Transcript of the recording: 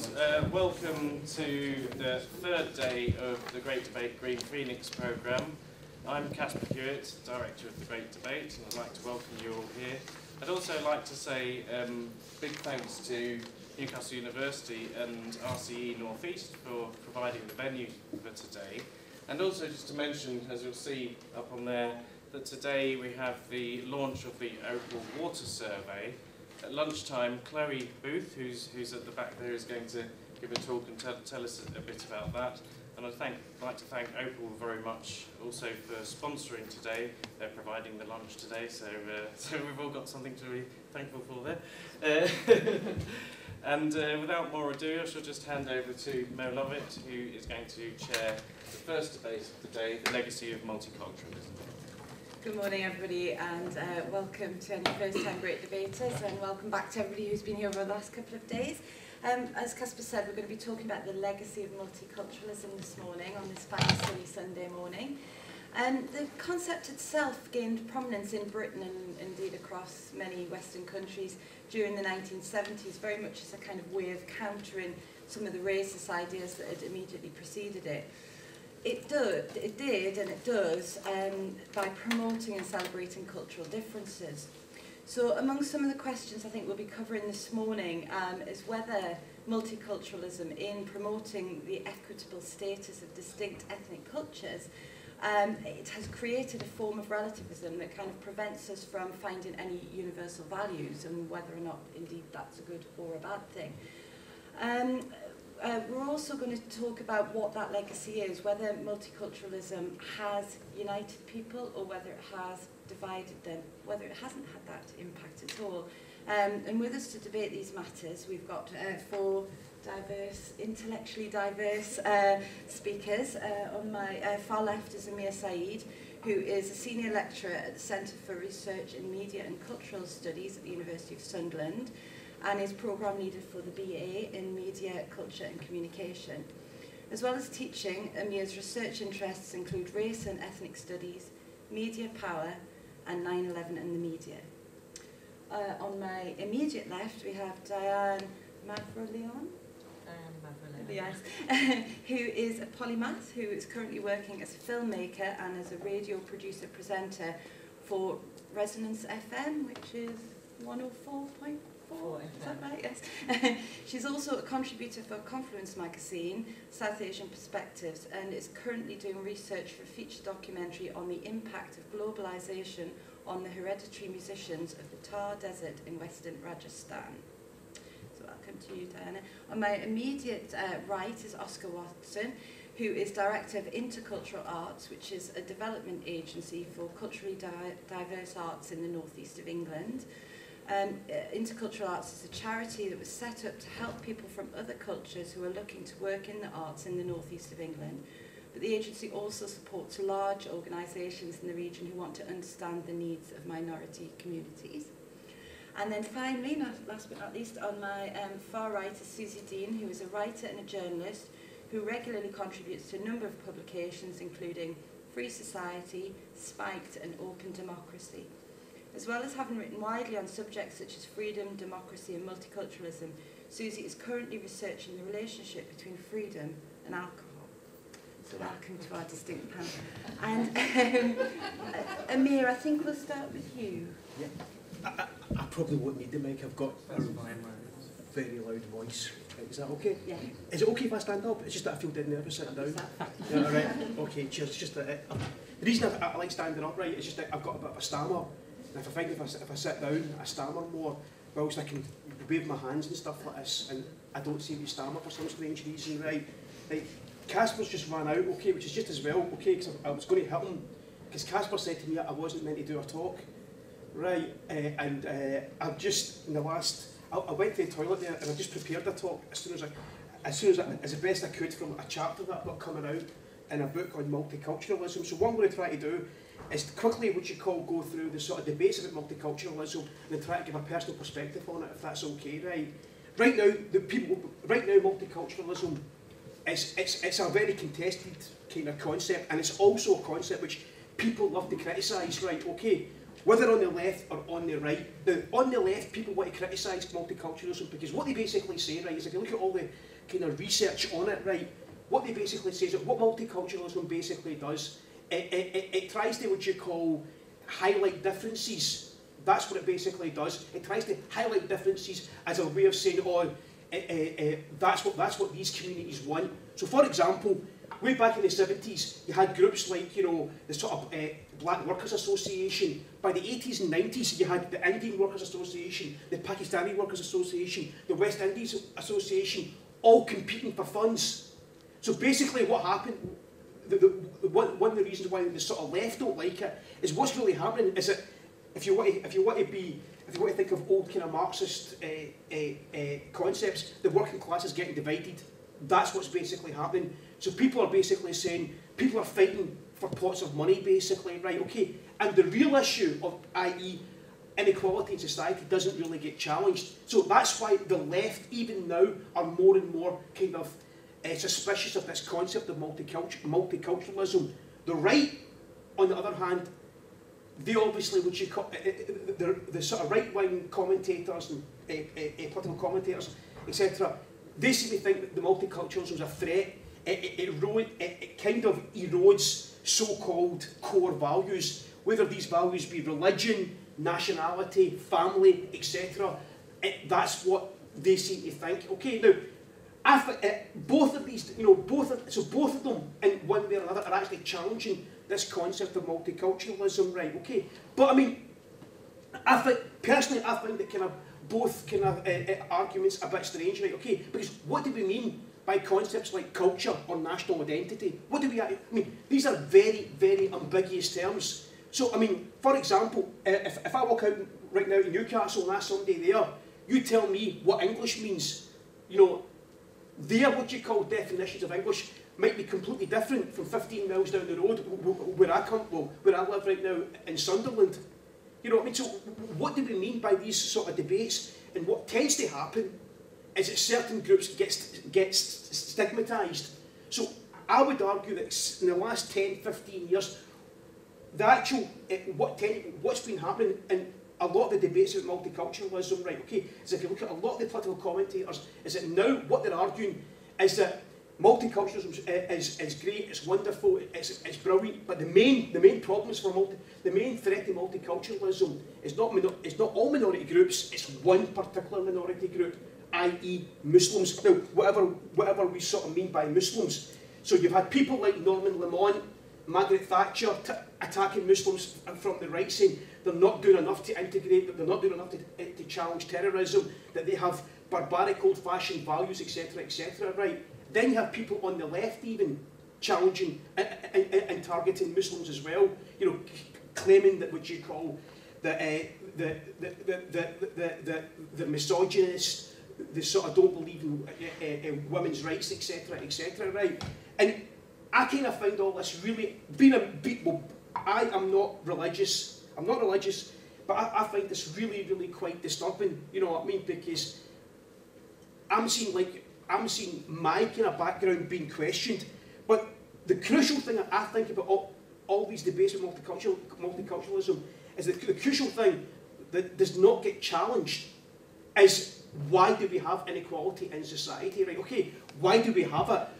Uh, welcome to the third day of the Great Debate Green Phoenix programme. I'm Caspar Hewett, Director of the Great Debate, and I'd like to welcome you all here. I'd also like to say um, big thanks to Newcastle University and RCE North East for providing the venue for today. And also just to mention, as you'll see up on there, that today we have the launch of the Opal Water Survey, at lunchtime, Chloe Booth, who's, who's at the back there, is going to give a talk and tell, tell us a, a bit about that. And I'd thank, like to thank Opal very much also for sponsoring today. They're providing the lunch today, so, uh, so we've all got something to be thankful for there. Uh, and uh, without more ado, I shall just hand over to Mo Lovett, who is going to chair the first debate of the day, the legacy of multiculturalism. Good morning, everybody, and uh, welcome to any first-time Great Debaters, and welcome back to everybody who's been here over the last couple of days. Um, as Caspar said, we're going to be talking about the legacy of multiculturalism this morning, on this fine sunny Sunday morning. Um, the concept itself gained prominence in Britain and indeed across many Western countries during the 1970s, very much as a kind of way of countering some of the racist ideas that had immediately preceded it. It, do, it did and it does um, by promoting and celebrating cultural differences. So among some of the questions I think we'll be covering this morning um, is whether multiculturalism in promoting the equitable status of distinct ethnic cultures um, it has created a form of relativism that kind of prevents us from finding any universal values and whether or not indeed that's a good or a bad thing. Um, uh, we're also going to talk about what that legacy is, whether multiculturalism has united people or whether it has divided them, whether it hasn't had that impact at all. Um, and with us to debate these matters, we've got uh, four diverse, intellectually diverse uh, speakers. Uh, on my uh, far left is Amir Saeed, who is a senior lecturer at the Centre for Research in Media and Cultural Studies at the University of Sunderland. And is program leader for the BA in Media, Culture and Communication. As well as teaching, Amir's research interests include race and ethnic studies, media power, and 9-11 and the media. Uh, on my immediate left, we have Diane Mavroleon, yes, who is a polymath who is currently working as a filmmaker and as a radio producer presenter for Resonance FM, which is 104.4 is that right? Yes. She's also a contributor for Confluence magazine, South Asian Perspectives, and is currently doing research for a feature documentary on the impact of globalization on the hereditary musicians of the Thar Desert in western Rajasthan. So welcome to you, Diana. On my immediate uh, right is Oscar Watson, who is Director of Intercultural Arts, which is a development agency for culturally di diverse arts in the northeast of England. Um, uh, Intercultural Arts is a charity that was set up to help people from other cultures who are looking to work in the arts in the northeast of England. But the agency also supports large organisations in the region who want to understand the needs of minority communities. And then finally, last but not least, on my um, far right is Susie Dean, who is a writer and a journalist who regularly contributes to a number of publications, including Free Society, Spiked and Open Democracy. As well as having written widely on subjects such as freedom, democracy and multiculturalism, Susie is currently researching the relationship between freedom and alcohol. So welcome to our distinct panel. And um, Amir, I think we'll start with you. Yeah. I, I, I probably won't need the mic. I've got a very loud voice. Is that okay? Yeah. Is it okay if I stand up? It's just that I feel dead nervous sitting down. yeah, all right. Okay, cheers. Just that uh, the reason I, I like standing up, right, is just that I've got a bit of a stammer. And if I find if I, if I sit down, I stammer more, whilst I can wave my hands and stuff like this, and I don't seem to stammer for some strange reason, right? Like, Caspar's just ran out, okay, which is just as well, okay, because I, I was going to hit him, because Casper said to me I wasn't meant to do a talk, right? Uh, and uh, I've just, in the last, I, I went to the toilet there, and I just prepared a talk as soon as I, as soon as I, as the best I could from a chapter that I've got coming out in a book on multiculturalism. So what I'm going to try to do is quickly what you call go through the sort of debates about multiculturalism and then try to give a personal perspective on it, if that's okay, right? Right now, the people, right now, multiculturalism, is it's, it's a very contested kind of concept, and it's also a concept which people love to criticise, right? Okay, whether on the left or on the right. Now, on the left, people want to criticise multiculturalism because what they basically say, right, is if you look at all the kind of research on it, right, what they basically say is that what multiculturalism basically does, it, it, it, tries to what you call highlight differences. That's what it basically does. It tries to highlight differences as a way of saying, oh, uh, uh, that's what that's what these communities want. So, for example, way back in the 70s, you had groups like, you know, the sort of uh, Black Workers Association. By the 80s and 90s, you had the Indian Workers Association, the Pakistani Workers Association, the West Indies Association, all competing for funds. So basically what happened, the, the one, one of the reasons why the sort of left don't like it is what's really happening is that if you want to, if you want to be if you want to think of old kind of Marxist uh, uh, uh, concepts, the working class is getting divided. That's what's basically happening. So people are basically saying, people are fighting for pots of money, basically, right, okay. And the real issue of, i.e., inequality in society doesn't really get challenged. So that's why the left, even now, are more and more kind of uh, suspicious of this concept of multicultur multiculturalism. The right, on the other hand, they obviously, you call, the, the sort of right-wing commentators and uh, uh, political commentators, etc., they seem to think that the multiculturalism is a threat. It, it, it, it, it kind of erodes so-called core values, whether these values be religion, nationality, family, etc. That's what they seem to think. Okay, now, uh, both of these, you know, both of, so both of them, in one way or another, are actually challenging this concept of multiculturalism, right? Okay, but I mean, I think personally, I think that kind of both kind of uh, uh, arguments a bit strange, right? Okay, because what do we mean by concepts like culture or national identity? What do we? I mean, these are very, very ambiguous terms. So, I mean, for example, uh, if, if I walk out right now in Newcastle and ask somebody there, you tell me what English means. You know, their what you call definitions of English might be completely different from 15 miles down the road where I come, well, where I live right now in Sunderland. You know what I mean? So what do we mean by these sort of debates? And what tends to happen is that certain groups get, get stigmatised. So I would argue that in the last 10, 15 years, the actual, uh, what ten, what's been happening in a lot of the debates about multiculturalism, right, okay, is if you look at a lot of the political commentators, is that now what they're arguing is that multiculturalism eh, is, is great, it's wonderful, it's, it's brilliant, but the main, the main problems for multi, the main threat to multiculturalism is not, it's not all minority groups, it's one particular minority group, i.e. Muslims. Now, whatever, whatever we sort of mean by Muslims, so you've had people like Norman Lamont, Margaret Thatcher attacking Muslims from the right saying they're not doing enough to integrate, that they're not doing enough to, to challenge terrorism, that they have barbaric old-fashioned values, etc., etc., right? Then you have people on the left even challenging and, and, and, targeting Muslims as well, you know, claiming that what you call the, uh, the, the, the, the, the, the, the misogynist, the sort of don't believe in uh, uh, women's rights, etc., etc., right? And I kind of find all this really, being a, be, well, I am not religious, I'm not religious, but I, I find this really, really quite disturbing, you know what I mean, because I'm seeing like I'm seeing my kind of background being questioned. But the crucial thing I think about all, all these debates with multicultural, multiculturalism is that the crucial thing that does not get challenged is why do we have inequality in society, right? Okay, why do we have it?